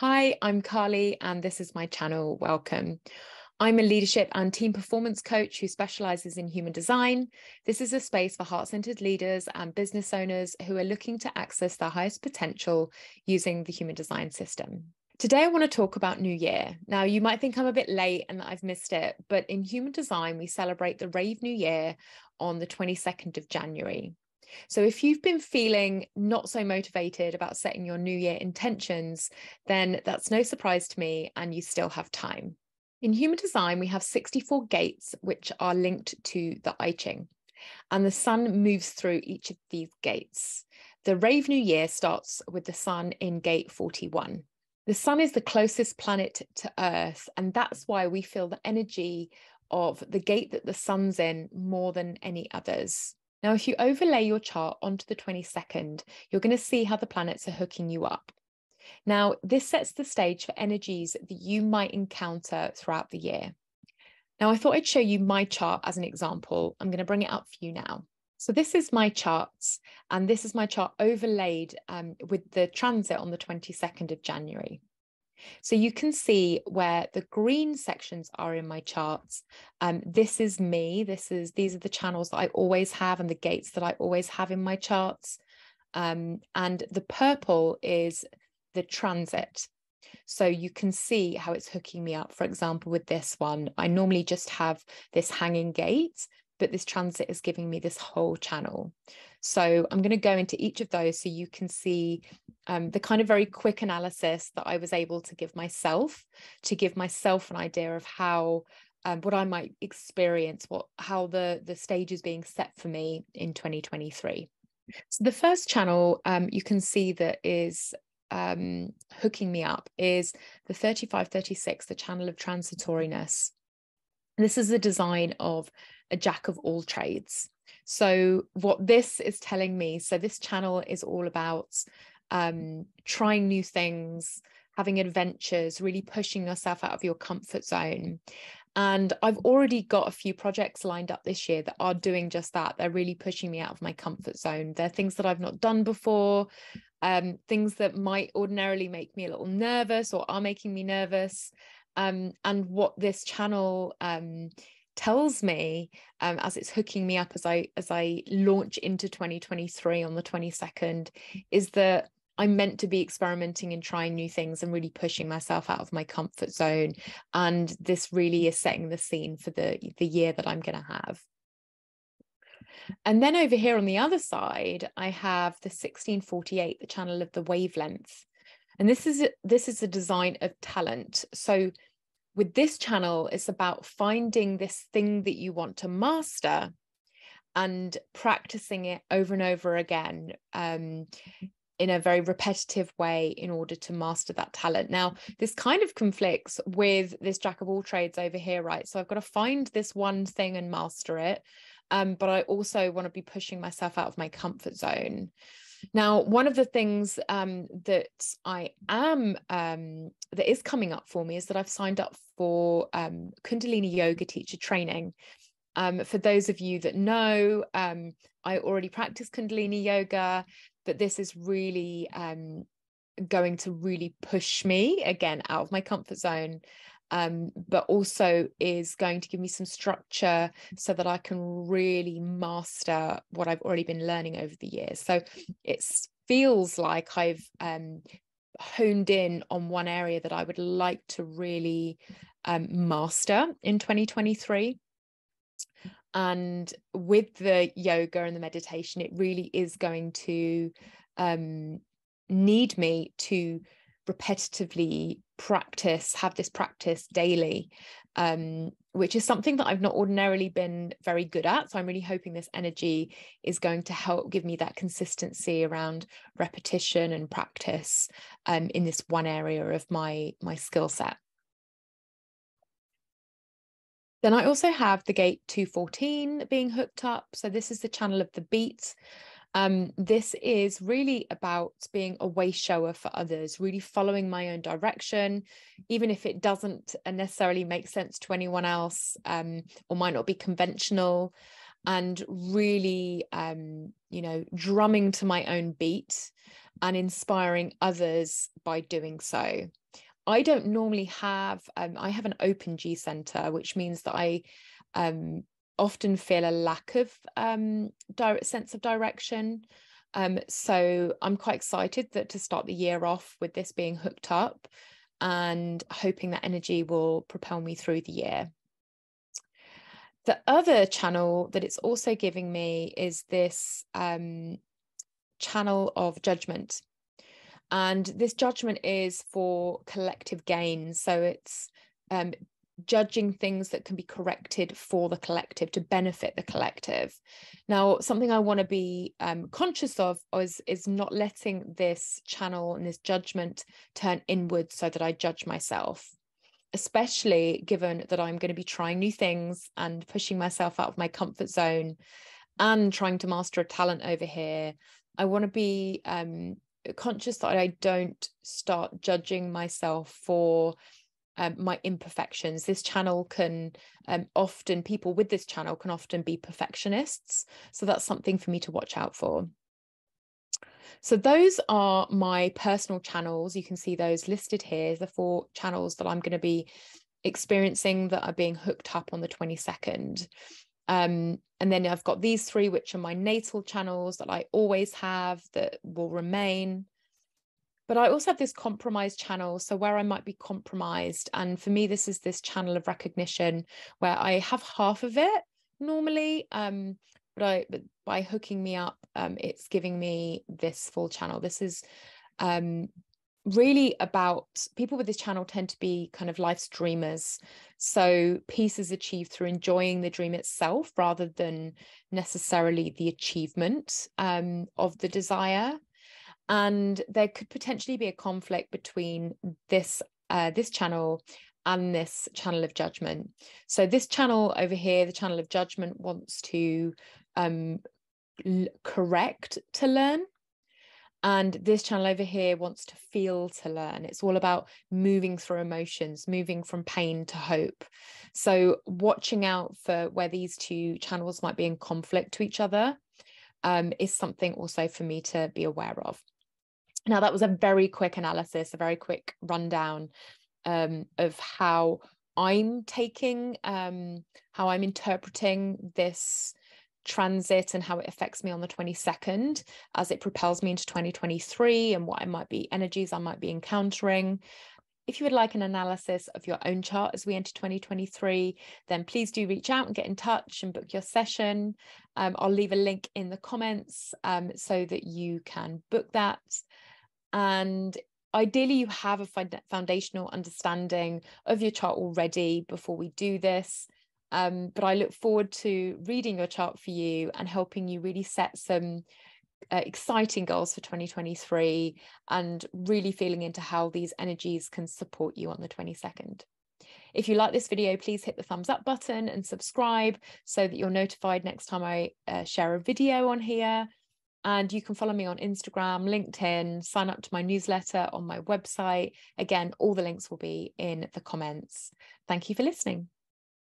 Hi, I'm Carly, and this is my channel. Welcome. I'm a leadership and team performance coach who specializes in human design. This is a space for heart centered leaders and business owners who are looking to access their highest potential using the human design system. Today, I want to talk about New Year. Now, you might think I'm a bit late and that I've missed it, but in human design, we celebrate the Rave New Year on the 22nd of January. So, if you've been feeling not so motivated about setting your New Year intentions, then that's no surprise to me, and you still have time. In human design, we have 64 gates which are linked to the I Ching, and the sun moves through each of these gates. The Rave New Year starts with the sun in gate 41. The sun is the closest planet to Earth, and that's why we feel the energy of the gate that the sun's in more than any others. Now, if you overlay your chart onto the 22nd, you're going to see how the planets are hooking you up. Now, this sets the stage for energies that you might encounter throughout the year. Now, I thought I'd show you my chart as an example. I'm going to bring it up for you now. So this is my charts, and this is my chart overlaid um, with the transit on the 22nd of January. So you can see where the green sections are in my charts. Um, this is me. This is these are the channels that I always have and the gates that I always have in my charts. Um, and the purple is the transit. So you can see how it's hooking me up. For example, with this one, I normally just have this hanging gate, but this transit is giving me this whole channel. So I'm going to go into each of those so you can see um, the kind of very quick analysis that I was able to give myself to give myself an idea of how um, what I might experience, what how the the stage is being set for me in 2023. So the first channel um, you can see that is um, hooking me up is the 3536, the channel of transitoriness. This is the design of a jack of all trades. So, what this is telling me, so this channel is all about um, trying new things, having adventures, really pushing yourself out of your comfort zone. And I've already got a few projects lined up this year that are doing just that. They're really pushing me out of my comfort zone. They're things that I've not done before, um, things that might ordinarily make me a little nervous or are making me nervous. Um, and what this channel um, tells me um, as it's hooking me up as I as I launch into 2023 on the 22nd is that I'm meant to be experimenting and trying new things and really pushing myself out of my comfort zone and this really is setting the scene for the the year that I'm going to have. And then over here on the other side I have the 1648 the channel of the wavelength. And this is this is a design of talent. So with this channel, it's about finding this thing that you want to master and practicing it over and over again um, in a very repetitive way in order to master that talent. Now, this kind of conflicts with this jack of all trades over here, right? So I've got to find this one thing and master it. Um, but I also want to be pushing myself out of my comfort zone. Now, one of the things um, that I am um, that is coming up for me is that I've signed up for um, Kundalini Yoga teacher training. Um, for those of you that know, um, I already practice Kundalini Yoga, but this is really um, going to really push me again out of my comfort zone um, but also is going to give me some structure so that I can really master what I've already been learning over the years. So it feels like I've um, honed in on one area that I would like to really um, master in 2023. And with the yoga and the meditation, it really is going to um, need me to repetitively practice, have this practice daily, um, which is something that I've not ordinarily been very good at. So I'm really hoping this energy is going to help give me that consistency around repetition and practice um, in this one area of my my skill set. Then I also have the gate 214 being hooked up. So this is the channel of the beat. Um, this is really about being a way shower for others, really following my own direction, even if it doesn't necessarily make sense to anyone else um, or might not be conventional, and really, um, you know, drumming to my own beat and inspiring others by doing so. I don't normally have, um, I have an open G center, which means that I um, often feel a lack of um, direct sense of direction. Um, so I'm quite excited that to start the year off with this being hooked up and hoping that energy will propel me through the year. The other channel that it's also giving me is this um, channel of judgment. And this judgment is for collective gain. So it's um, judging things that can be corrected for the collective to benefit the collective. Now, something I want to be um, conscious of is, is not letting this channel and this judgment turn inward so that I judge myself, especially given that I'm going to be trying new things and pushing myself out of my comfort zone and trying to master a talent over here. I want to be um, conscious that I don't start judging myself for um, my imperfections. This channel can um, often, people with this channel can often be perfectionists. So that's something for me to watch out for. So those are my personal channels. You can see those listed here, the four channels that I'm going to be experiencing that are being hooked up on the 22nd. Um, and then I've got these three, which are my natal channels that I always have that will remain but I also have this compromised channel. So where I might be compromised. And for me, this is this channel of recognition where I have half of it normally. Um, but I but by hooking me up, um, it's giving me this full channel. This is um really about people with this channel tend to be kind of life dreamers. So peace is achieved through enjoying the dream itself rather than necessarily the achievement um, of the desire and there could potentially be a conflict between this uh, this channel and this channel of judgment. So this channel over here, the channel of judgment, wants to um, correct to learn. And this channel over here wants to feel to learn. It's all about moving through emotions, moving from pain to hope. So, watching out for where these two channels might be in conflict to each other um, is something also for me to be aware of. Now, that was a very quick analysis, a very quick rundown um, of how I'm taking, um, how I'm interpreting this transit and how it affects me on the 22nd as it propels me into 2023 and what I might be energies I might be encountering. If you would like an analysis of your own chart as we enter 2023, then please do reach out and get in touch and book your session. Um, I'll leave a link in the comments um, so that you can book that. And ideally, you have a foundational understanding of your chart already before we do this. Um, but I look forward to reading your chart for you and helping you really set some uh, exciting goals for 2023 and really feeling into how these energies can support you on the 22nd. If you like this video, please hit the thumbs up button and subscribe so that you're notified next time I uh, share a video on here. And you can follow me on Instagram, LinkedIn, sign up to my newsletter on my website. Again, all the links will be in the comments. Thank you for listening.